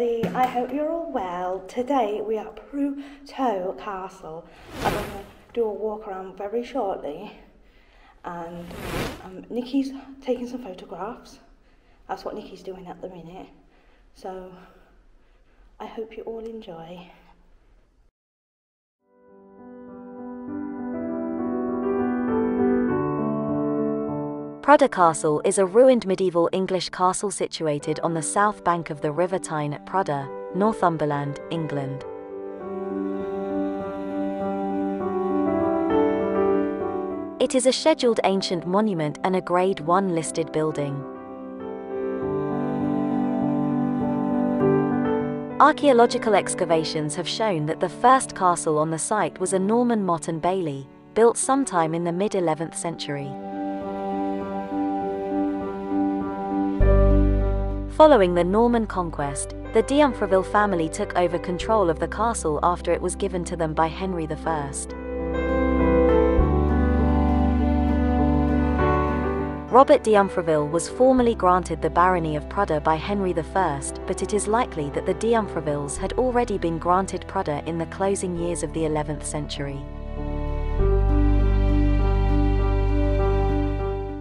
everybody. I hope you're all well. Today we are at Prudhoe Castle. I'm going to do a walk around very shortly. And um, Nikki's taking some photographs. That's what Nikki's doing at the minute. So I hope you all enjoy. Prudhoe Castle is a ruined medieval English castle situated on the south bank of the River Tyne at Prudhoe, Northumberland, England. It is a scheduled ancient monument and a Grade 1 listed building. Archaeological excavations have shown that the first castle on the site was a Norman motte and bailey, built sometime in the mid 11th century. Following the Norman conquest, the d'Umfreville family took over control of the castle after it was given to them by Henry I. Robert d'Umfreville was formally granted the barony of Prudhoe by Henry I, but it is likely that the d'Umfrevilles had already been granted Prudhoe in the closing years of the 11th century.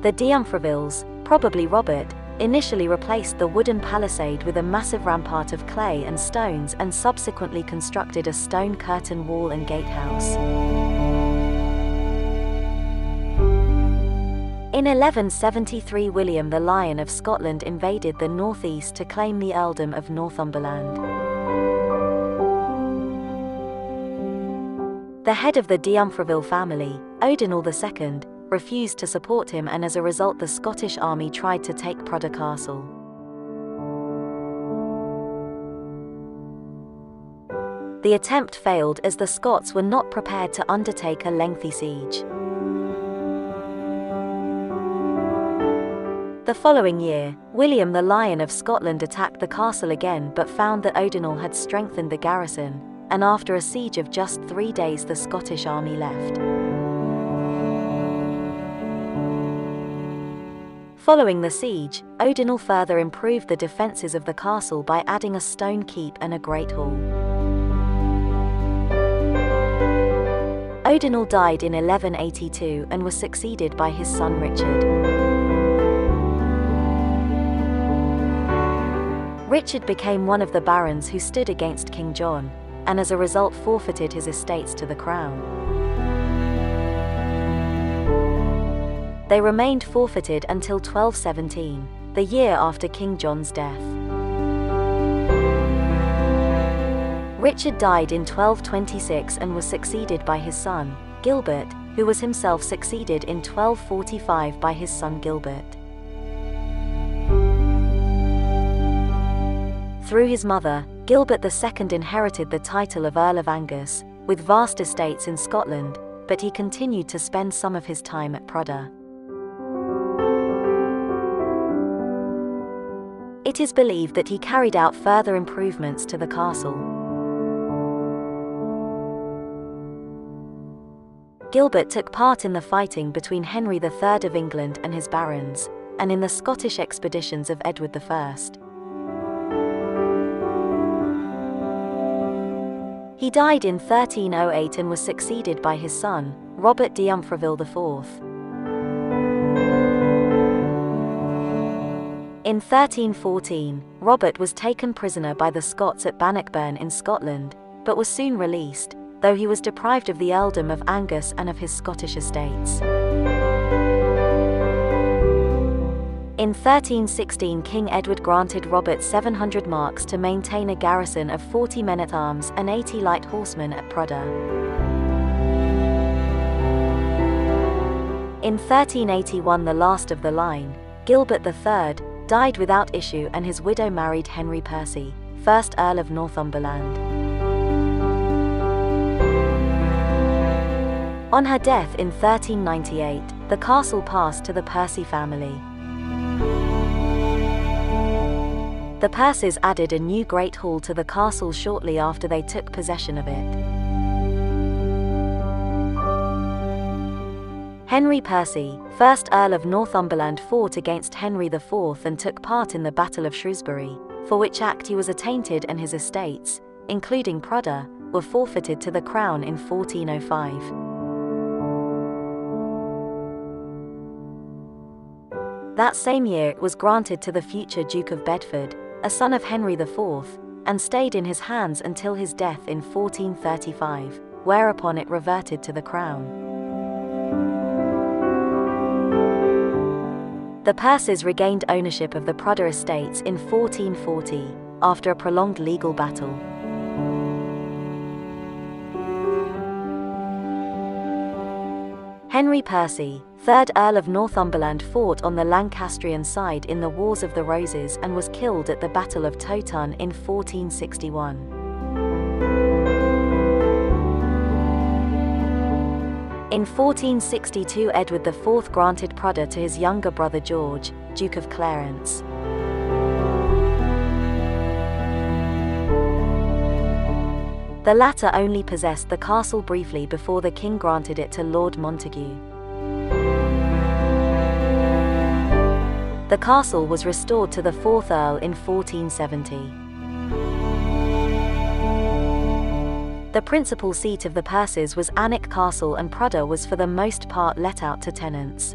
The d'Umfrevilles, probably Robert, initially replaced the wooden palisade with a massive rampart of clay and stones and subsequently constructed a stone curtain wall and gatehouse. In 1173 William the Lion of Scotland invaded the northeast to claim the earldom of Northumberland. The head of the d'Umfreville family, Odinel II, refused to support him and as a result the Scottish army tried to take Prudhoe Castle. The attempt failed as the Scots were not prepared to undertake a lengthy siege. The following year, William the Lion of Scotland attacked the castle again but found that Odinel had strengthened the garrison, and after a siege of just three days the Scottish army left. Following the siege, Odinel further improved the defences of the castle by adding a stone keep and a great hall. Odinel died in 1182 and was succeeded by his son Richard. Richard became one of the barons who stood against King John, and as a result forfeited his estates to the crown. They remained forfeited until 1217, the year after King John's death. Richard died in 1226 and was succeeded by his son, Gilbert, who was himself succeeded in 1245 by his son Gilbert. Through his mother, Gilbert II inherited the title of Earl of Angus, with vast estates in Scotland, but he continued to spend some of his time at Prudhoe. It is believed that he carried out further improvements to the castle. Gilbert took part in the fighting between Henry III of England and his barons, and in the Scottish expeditions of Edward I. He died in 1308 and was succeeded by his son, Robert d'Umfreville IV. In 1314, Robert was taken prisoner by the Scots at Bannockburn in Scotland, but was soon released, though he was deprived of the earldom of Angus and of his Scottish estates. In 1316 King Edward granted Robert 700 marks to maintain a garrison of 40 men-at-arms and 80 light horsemen at Prudhoe. In 1381 the last of the line, Gilbert III, died without issue and his widow married Henry Percy, 1st Earl of Northumberland. On her death in 1398, the castle passed to the Percy family. The Percys added a new great hall to the castle shortly after they took possession of it. Henry Percy, 1st Earl of Northumberland fought against Henry IV and took part in the Battle of Shrewsbury, for which act he was attainted and his estates, including Prudhoe, were forfeited to the crown in 1405. That same year it was granted to the future Duke of Bedford, a son of Henry IV, and stayed in his hands until his death in 1435, whereupon it reverted to the crown. The Percys regained ownership of the Prudhoe estates in 1440, after a prolonged legal battle. Henry Percy, 3rd Earl of Northumberland fought on the Lancastrian side in the Wars of the Roses and was killed at the Battle of Towton in 1461. In 1462 Edward IV granted Prudhoe to his younger brother George, Duke of Clarence. The latter only possessed the castle briefly before the king granted it to Lord Montague. The castle was restored to the fourth Earl in 1470. The principal seat of the Percys was Alnwick Castle and Prudhoe was for the most part let out to tenants.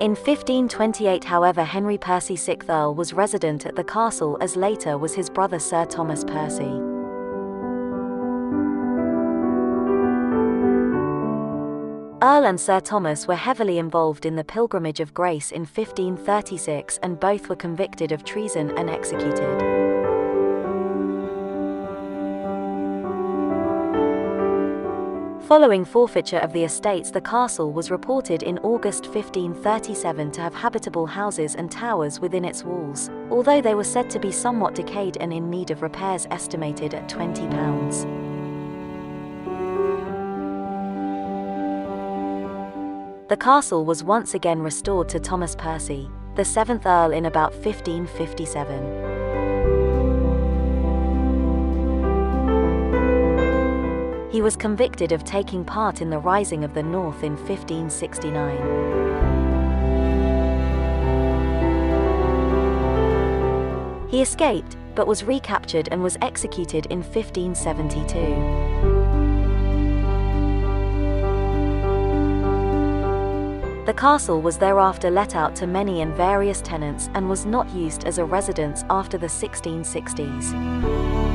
In 1528 however Henry Percy 6th Earl was resident at the castle as later was his brother Sir Thomas Percy. Earl and Sir Thomas were heavily involved in the Pilgrimage of Grace in 1536 and both were convicted of treason and executed. Following forfeiture of the estates the castle was reported in August 1537 to have habitable houses and towers within its walls, although they were said to be somewhat decayed and in need of repairs estimated at £20. The castle was once again restored to Thomas Percy, the seventh Earl in about 1557. He was convicted of taking part in the Rising of the North in 1569. He escaped, but was recaptured and was executed in 1572. The castle was thereafter let out to many and various tenants and was not used as a residence after the 1660s.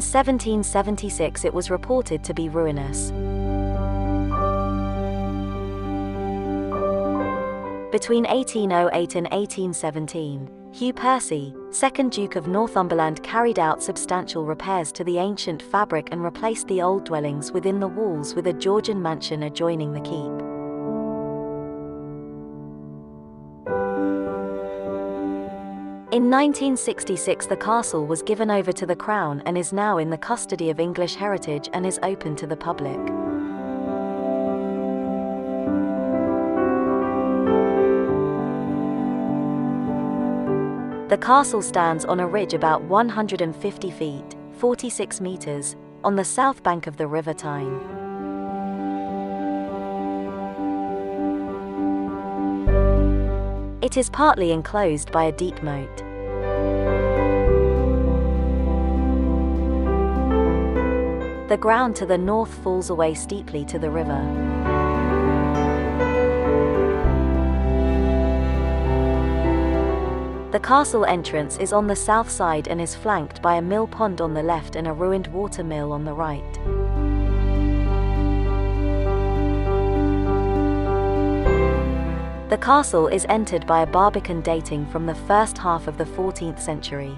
In 1776 it was reported to be ruinous. Between 1808 and 1817, Hugh Percy, 2nd Duke of Northumberland carried out substantial repairs to the ancient fabric and replaced the old dwellings within the walls with a Georgian mansion adjoining the keep. In 1966 the castle was given over to the Crown and is now in the custody of English Heritage and is open to the public. The castle stands on a ridge about 150 feet, 46 meters, on the south bank of the River Tyne. It is partly enclosed by a deep moat. The ground to the north falls away steeply to the river. The castle entrance is on the south side and is flanked by a mill pond on the left and a ruined water mill on the right. The castle is entered by a barbican dating from the first half of the 14th century.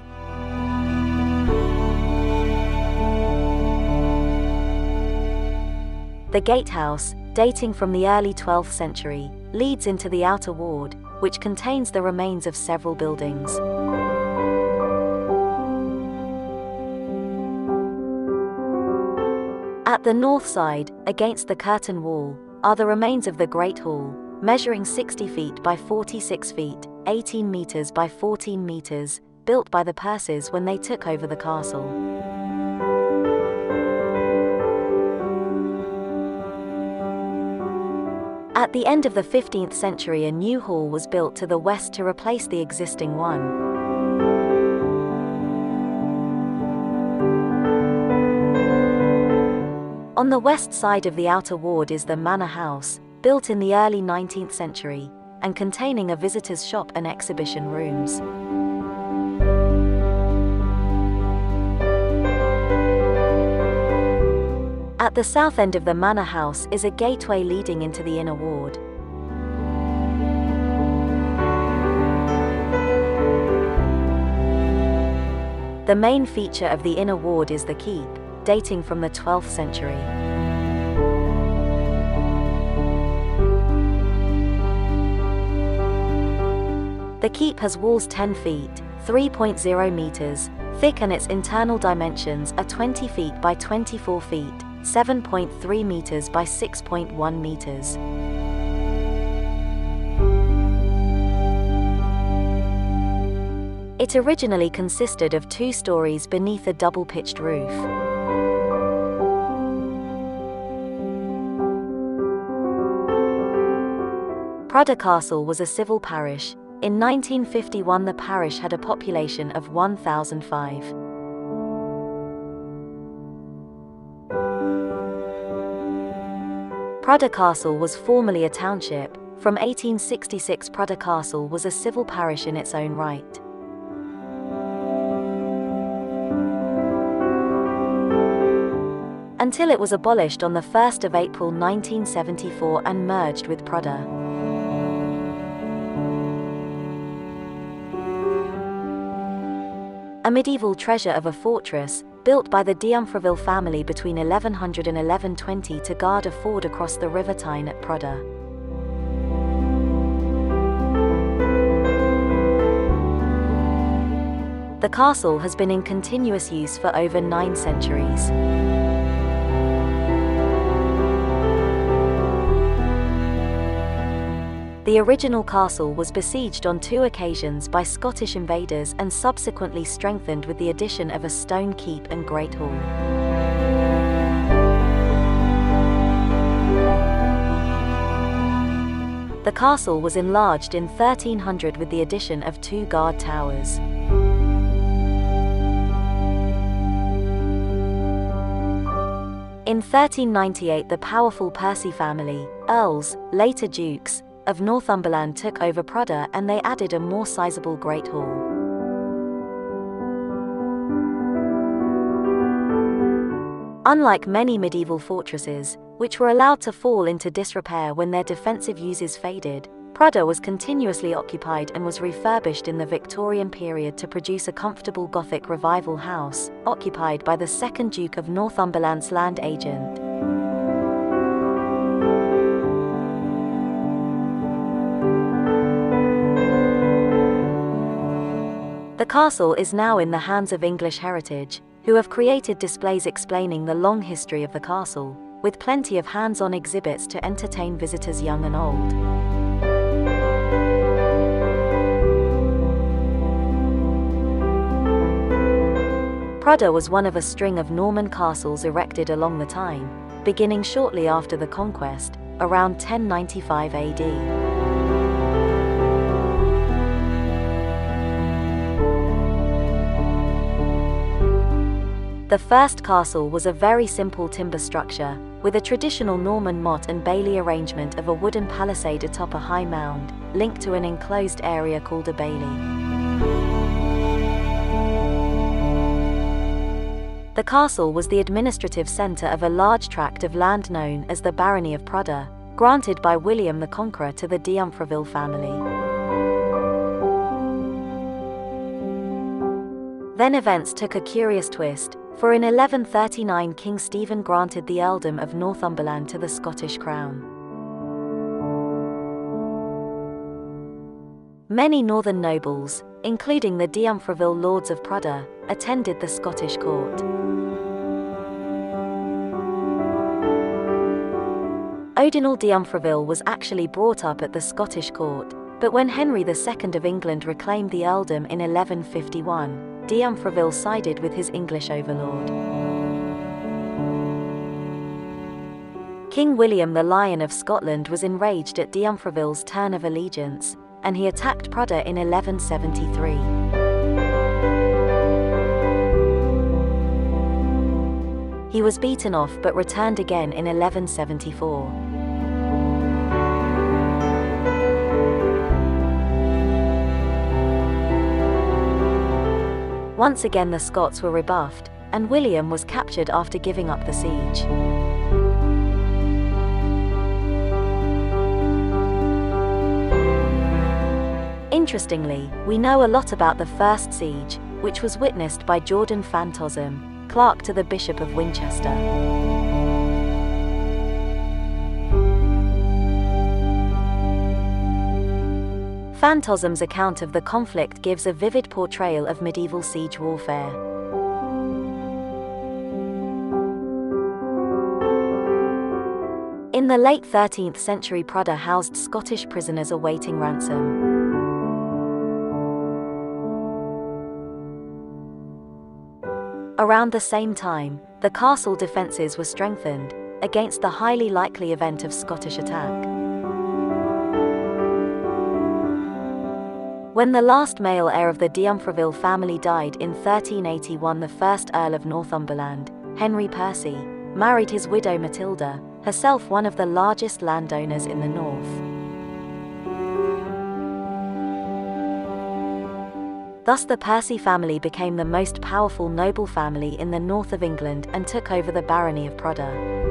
The gatehouse, dating from the early 12th century, leads into the outer ward, which contains the remains of several buildings. At the north side, against the curtain wall, are the remains of the Great Hall, measuring 60 feet by 46 feet, 18 meters by 14 meters, built by the Percys when they took over the castle. At the end of the 15th century, a new hall was built to the west to replace the existing one. On the west side of the outer ward is the Manor House, built in the early 19th century, and containing a visitor's shop and exhibition rooms. At the south end of the manor house is a gateway leading into the inner ward. The main feature of the inner ward is the keep, dating from the 12th century. The keep has walls 10 feet, 3.0 meters, thick and its internal dimensions are 20 feet by 24 feet, 7.3 meters by 6.1 meters. It originally consisted of two stories beneath a double-pitched roof. Prudhoe Castle was a civil parish. In 1951 the parish had a population of 1,005. Prudhoe Castle was formerly a township. From 1866 Prudhoe Castle was a civil parish in its own right. Until it was abolished on the 1st of April 1974 and merged with Prudhoe. A medieval treasure of a fortress, built by the d'Umfreville family between 1100 and 1120 to guard a ford across the River Tyne at Prudhoe. The castle has been in continuous use for over nine centuries. The original castle was besieged on two occasions by Scottish invaders and subsequently strengthened with the addition of a stone keep and great hall. The castle was enlarged in 1300 with the addition of two guard towers. In 1398 the powerful Percy family, earls, later dukes, of Northumberland took over Prudhoe and they added a more sizable Great Hall. Unlike many medieval fortresses, which were allowed to fall into disrepair when their defensive uses faded, Prudhoe was continuously occupied and was refurbished in the Victorian period to produce a comfortable Gothic revival house, occupied by the second Duke of Northumberland's land agent. The castle is now in the hands of English Heritage, who have created displays explaining the long history of the castle, with plenty of hands-on exhibits to entertain visitors young and old. Prudhoe was one of a string of Norman castles erected along the Tyne, beginning shortly after the conquest, around 1095 AD. The first castle was a very simple timber structure, with a traditional Norman motte and bailey arrangement of a wooden palisade atop a high mound, linked to an enclosed area called a bailey. The castle was the administrative centre of a large tract of land known as the Barony of Prudhoe, granted by William the Conqueror to the d'Umfreville family. Then events took a curious twist, for in 1139 King Stephen granted the earldom of Northumberland to the Scottish crown. Many northern nobles, including the d'Umfreville lords of Prudhoe, attended the Scottish court. Odinel d'Umfreville was actually brought up at the Scottish court, but when Henry II of England reclaimed the earldom in 1151, d'Umfreville sided with his English overlord. King William the Lion of Scotland was enraged at de Umfreville's turn of allegiance, and he attacked Prudhoe in 1173. He was beaten off but returned again in 1174. Once again the Scots were rebuffed, and William was captured after giving up the siege. Interestingly, we know a lot about the first siege, which was witnessed by Jordan Fantosme, clerk to the Bishop of Winchester. Fantosme's account of the conflict gives a vivid portrayal of medieval siege warfare. In the late 13th century Prudhoe housed Scottish prisoners awaiting ransom. Around the same time, the castle defences were strengthened, against the highly likely event of Scottish attack. When the last male heir of the de Umfreville family died in 1381 the first Earl of Northumberland, Henry Percy, married his widow Matilda, herself one of the largest landowners in the north. Thus the Percy family became the most powerful noble family in the north of England and took over the barony of Prudhoe.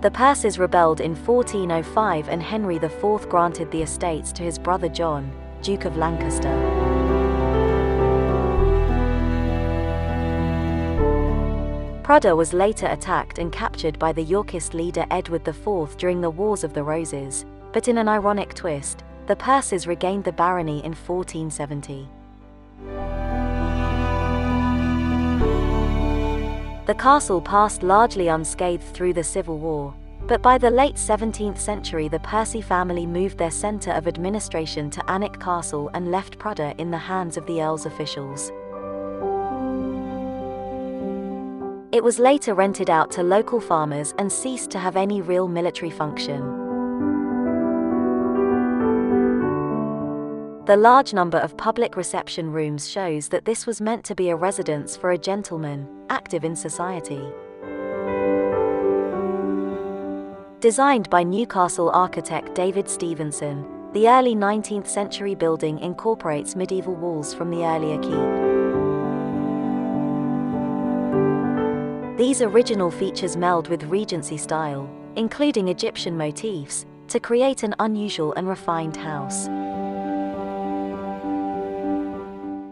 The Percys rebelled in 1405 and Henry IV granted the estates to his brother John, Duke of Lancaster. Prudhoe was later attacked and captured by the Yorkist leader Edward IV during the Wars of the Roses, but in an ironic twist, the Percys regained the barony in 1470. The castle passed largely unscathed through the Civil War, but by the late 17th century the Percy family moved their centre of administration to Alnwick Castle and left Prudhoe in the hands of the Earl's officials. It was later rented out to local farmers and ceased to have any real military function. The large number of public reception rooms shows that this was meant to be a residence for a gentleman, active in society. Designed by Newcastle architect David Stevenson, the early 19th century building incorporates medieval walls from the earlier keep. These original features meld with Regency style, including Egyptian motifs, to create an unusual and refined house.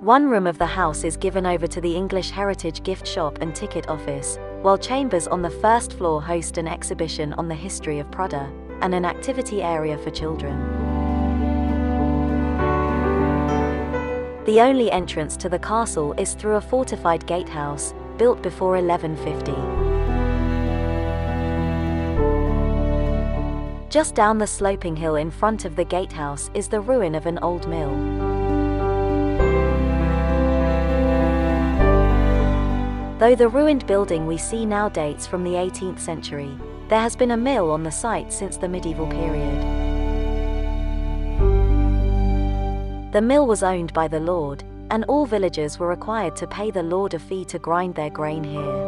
One room of the house is given over to the English Heritage Gift Shop and Ticket Office, while chambers on the first floor host an exhibition on the history of Prudhoe and an activity area for children. The only entrance to the castle is through a fortified gatehouse, built before 1150. Just down the sloping hill in front of the gatehouse is the ruin of an old mill. Though the ruined building we see now dates from the 18th century, there has been a mill on the site since the medieval period. The mill was owned by the lord, and all villagers were required to pay the lord a fee to grind their grain here.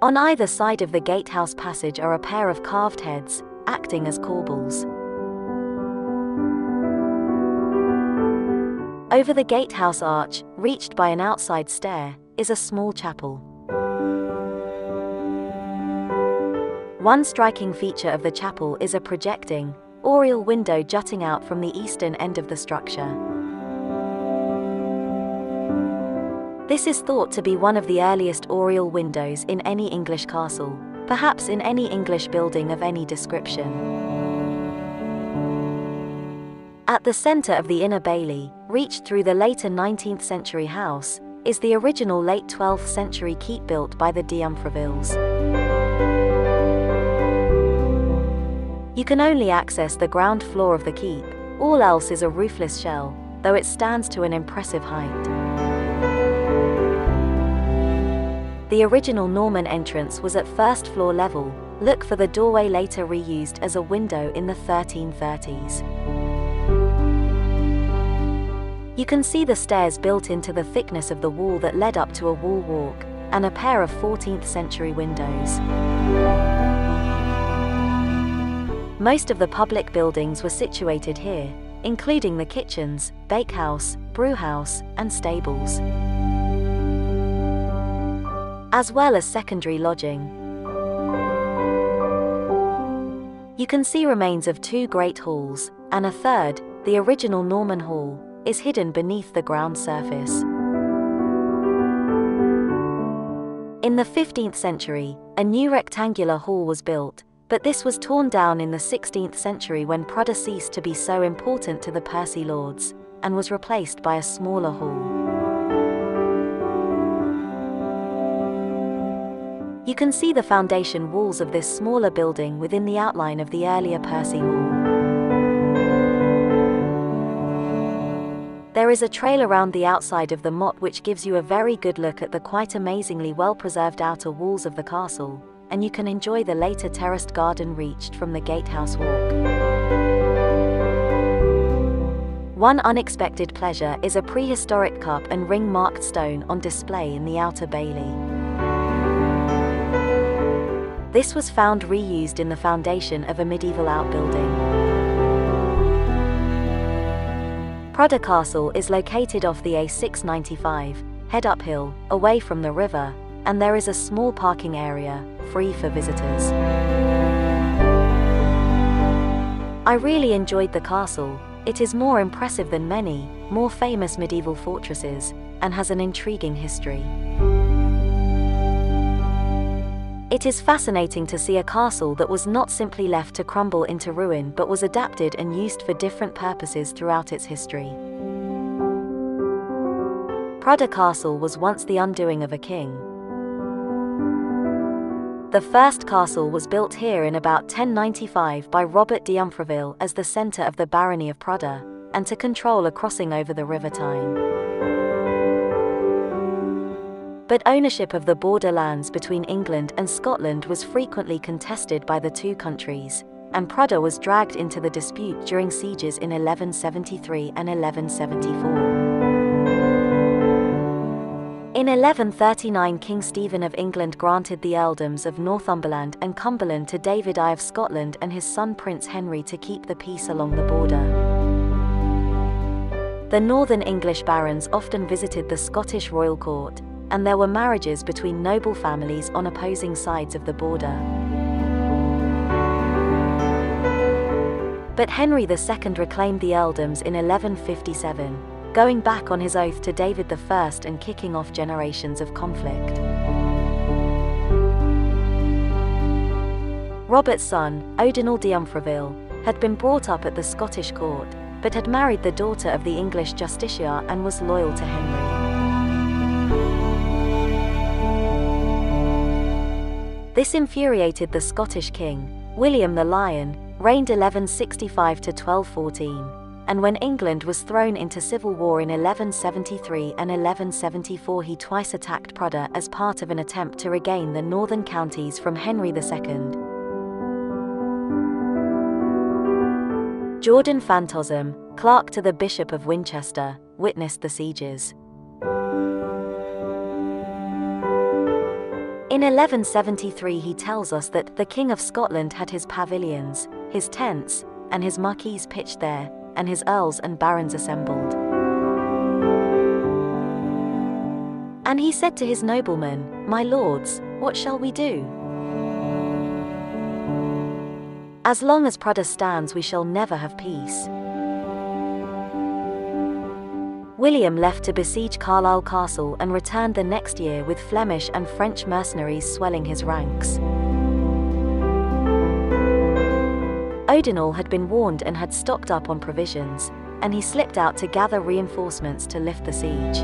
On either side of the gatehouse passage are a pair of carved heads, acting as corbels. Over the gatehouse arch, reached by an outside stair, is a small chapel. One striking feature of the chapel is a projecting, oriel window jutting out from the eastern end of the structure. This is thought to be one of the earliest oriel windows in any English castle, perhaps in any English building of any description. At the centre of the inner bailey, reached through the later 19th century house, is the original late 12th century keep built by the de You can only access the ground floor of the keep, all else is a roofless shell, though it stands to an impressive height. The original Norman entrance was at first floor level, look for the doorway later reused as a window in the 1330s. You can see the stairs built into the thickness of the wall that led up to a wall walk, and a pair of 14th century windows. Most of the public buildings were situated here, including the kitchens, bakehouse, brewhouse, and stables. As well as secondary lodging. You can see remains of two great halls, and a third, the original Norman Hall, is hidden beneath the ground surface. In the 15th century, a new rectangular hall was built, but this was torn down in the 16th century when Prudhoe ceased to be so important to the Percy lords, and was replaced by a smaller hall. You can see the foundation walls of this smaller building within the outline of the earlier Percy Hall. There is a trail around the outside of the motte which gives you a very good look at the quite amazingly well-preserved outer walls of the castle, and you can enjoy the later terraced garden reached from the gatehouse walk. One unexpected pleasure is a prehistoric cup and ring marked stone on display in the outer bailey. This was found reused in the foundation of a medieval outbuilding. Prudhoe Castle is located off the A695, head uphill, away from the river, and there is a small parking area, free for visitors. I really enjoyed the castle, it is more impressive than many, more famous medieval fortresses, and has an intriguing history. It is fascinating to see a castle that was not simply left to crumble into ruin but was adapted and used for different purposes throughout its history. Prudhoe Castle was once the undoing of a king. The first castle was built here in about 1095 by Robert de Umfreville as the centre of the barony of Prudhoe, and to control a crossing over the River Tyne. But ownership of the borderlands between England and Scotland was frequently contested by the two countries, and Prudhoe was dragged into the dispute during sieges in 1173 and 1174. In 1139 King Stephen of England granted the earldoms of Northumberland and Cumberland to David I of Scotland and his son Prince Henry to keep the peace along the border. The northern English barons often visited the Scottish royal court, and there were marriages between noble families on opposing sides of the border. But Henry II reclaimed the earldoms in 1157, going back on his oath to David I and kicking off generations of conflict. Robert's son, Odinel de Umfreville, had been brought up at the Scottish court, but had married the daughter of the English justiciar and was loyal to Henry. This infuriated the Scottish king, William the Lion, reigned 1165 to 1214, and when England was thrown into civil war in 1173 and 1174 he twice attacked Prudhoe as part of an attempt to regain the northern counties from Henry II. Jordan Fantosme, clerk to the Bishop of Winchester, witnessed the sieges. In 1173 he tells us that the King of Scotland had his pavilions, his tents, and his marquees pitched there, and his earls and barons assembled. And he said to his noblemen, My lords, what shall we do? As long as Prudhoe stands we shall never have peace. William left to besiege Carlisle Castle and returned the next year with Flemish and French mercenaries swelling his ranks. Odinel had been warned and had stocked up on provisions, and he slipped out to gather reinforcements to lift the siege.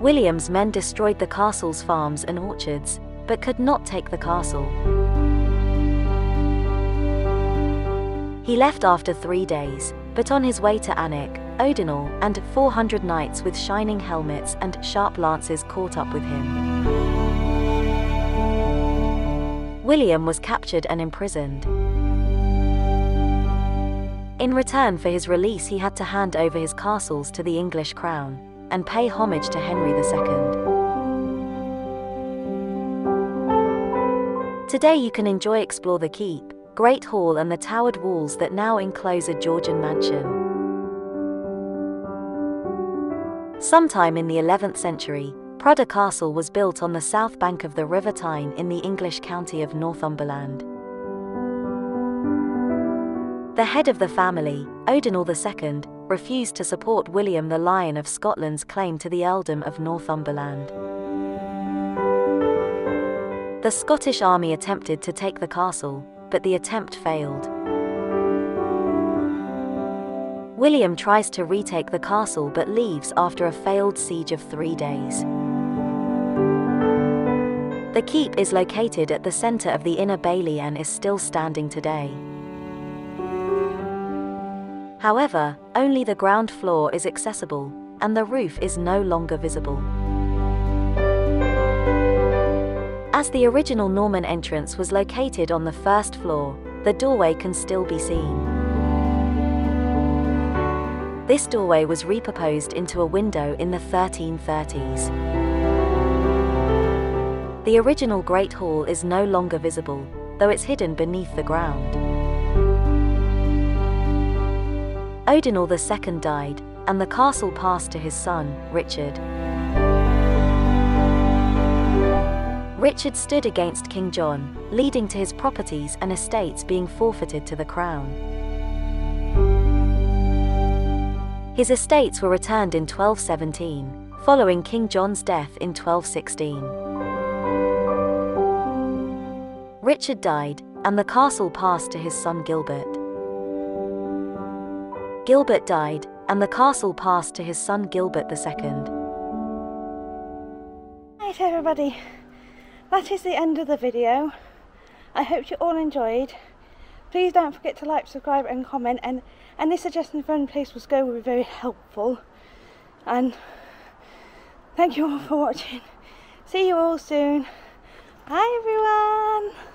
William's men destroyed the castle's farms and orchards, but could not take the castle. He left after three days, but on his way to Alnwick, Odinel, and 400 knights with shining helmets and sharp lances caught up with him. William was captured and imprisoned. In return for his release he had to hand over his castles to the English crown, and pay homage to Henry II. Today you can enjoy explore the keep, Great Hall and the towered walls that now enclose a Georgian mansion. Sometime in the 11th century, Prudhoe Castle was built on the south bank of the River Tyne in the English county of Northumberland. The head of the family, Odinel II, refused to support William the Lion of Scotland's claim to the earldom of Northumberland. The Scottish army attempted to take the castle, but the attempt failed. William tries to retake the castle but leaves after a failed siege of three days. The keep is located at the center of the Inner Bailey and is still standing today. However, only the ground floor is accessible, and the roof is no longer visible. As the original Norman entrance was located on the first floor, the doorway can still be seen. This doorway was repurposed into a window in the 1330s. The original Great Hall is no longer visible, though it's hidden beneath the ground. Odinel II died, and the castle passed to his son, Richard. Richard stood against King John, leading to his properties and estates being forfeited to the crown. His estates were returned in 1217, following King John's death in 1216. Richard died, and the castle passed to his son Gilbert. Gilbert died, and the castle passed to his son Gilbert II. Right everybody, that is the end of the video. I hope you all enjoyed. Please don't forget to like, subscribe and comment and any suggestions for any place was go would be very helpful. And thank you all for watching. See you all soon. Bye everyone.